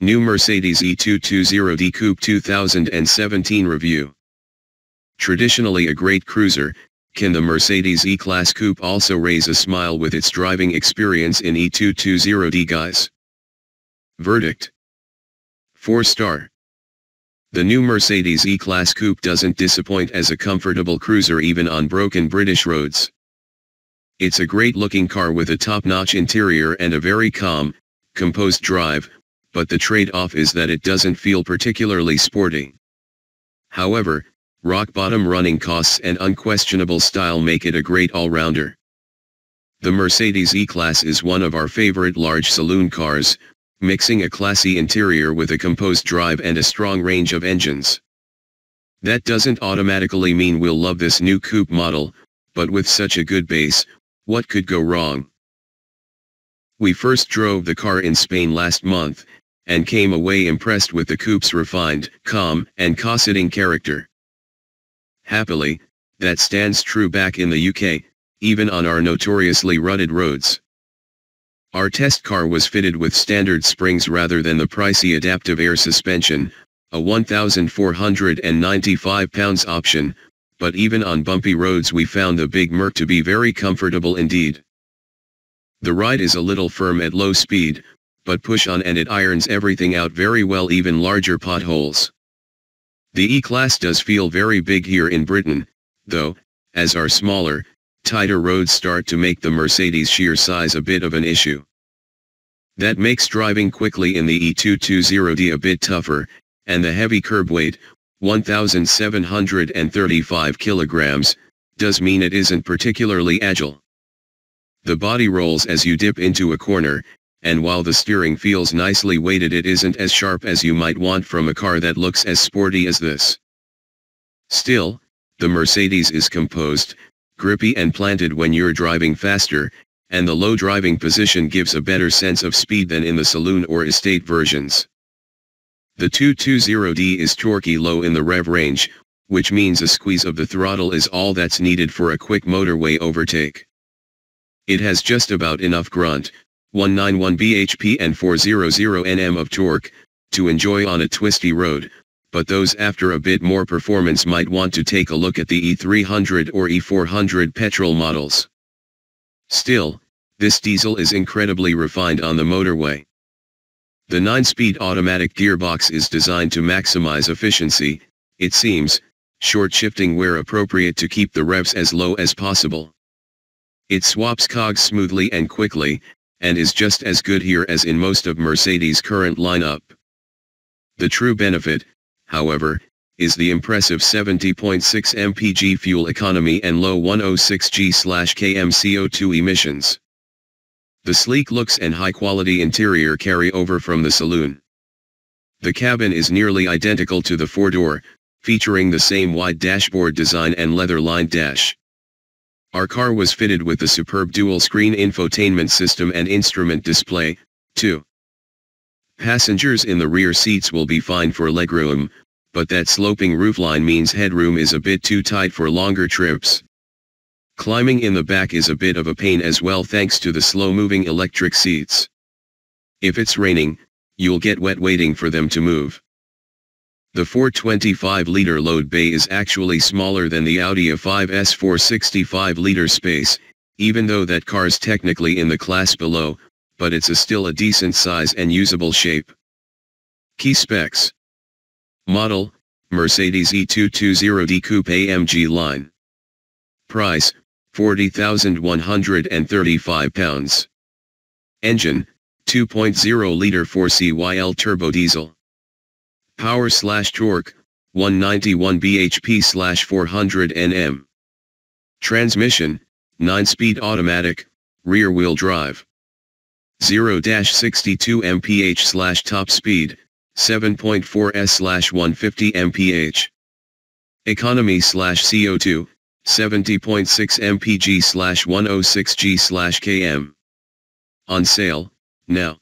New Mercedes E220D Coupe 2017 Review Traditionally a great cruiser, can the Mercedes E-Class Coupe also raise a smile with its driving experience in E220D guise? Verdict 4 star The new Mercedes E-Class Coupe doesn't disappoint as a comfortable cruiser even on broken British roads. It's a great looking car with a top-notch interior and a very calm, composed drive, but the trade-off is that it doesn't feel particularly sporty. However, rock-bottom running costs and unquestionable style make it a great all-rounder. The Mercedes E-Class is one of our favorite large saloon cars, mixing a classy interior with a composed drive and a strong range of engines. That doesn't automatically mean we'll love this new coupe model, but with such a good base, what could go wrong? We first drove the car in Spain last month, and came away impressed with the coupe's refined, calm, and cosseting character. Happily, that stands true back in the UK, even on our notoriously rutted roads. Our test car was fitted with standard springs rather than the pricey adaptive air suspension, a 1,495 pounds option, but even on bumpy roads we found the Big Merc to be very comfortable indeed. The ride is a little firm at low speed, but push on and it irons everything out very well even larger potholes. The E-Class does feel very big here in Britain, though, as our smaller, tighter roads start to make the Mercedes sheer size a bit of an issue. That makes driving quickly in the E220D a bit tougher, and the heavy curb weight, 1,735 kilograms, does mean it isn't particularly agile. The body rolls as you dip into a corner, and while the steering feels nicely weighted it isn't as sharp as you might want from a car that looks as sporty as this. Still, the Mercedes is composed, grippy and planted when you're driving faster, and the low driving position gives a better sense of speed than in the saloon or estate versions. The 220D is torquey low in the rev range, which means a squeeze of the throttle is all that's needed for a quick motorway overtake. It has just about enough grunt, 191 bhp and 400 Nm of torque, to enjoy on a twisty road, but those after a bit more performance might want to take a look at the E300 or E400 petrol models. Still, this diesel is incredibly refined on the motorway. The 9-speed automatic gearbox is designed to maximize efficiency, it seems, short shifting where appropriate to keep the revs as low as possible. It swaps cogs smoothly and quickly, and is just as good here as in most of Mercedes' current lineup. The true benefit, however, is the impressive 70.6 mpg fuel economy and low 106g/km CO2 emissions. The sleek looks and high-quality interior carry over from the saloon. The cabin is nearly identical to the four-door, featuring the same wide dashboard design and leather-lined dash. Our car was fitted with the superb dual-screen infotainment system and instrument display, too. Passengers in the rear seats will be fine for legroom, but that sloping roofline means headroom is a bit too tight for longer trips. Climbing in the back is a bit of a pain as well thanks to the slow-moving electric seats. If it's raining, you'll get wet waiting for them to move. The 425-liter load bay is actually smaller than the Audi A5's 465-liter space, even though that car's technically in the class below, but it's a still a decent size and usable shape. Key specs. Model, Mercedes E220D Coupe AMG line. Price, 40,135 pounds. Engine, 2.0-liter 4CYL turbo diesel. Power slash torque, 191 bhp slash 400 Nm. Transmission, 9-speed automatic, rear-wheel drive. 0-62 mph slash top speed, 7.4 s slash 150 mph. Economy slash CO2, 70.6 mpg slash 106 g slash oh km. On sale, now.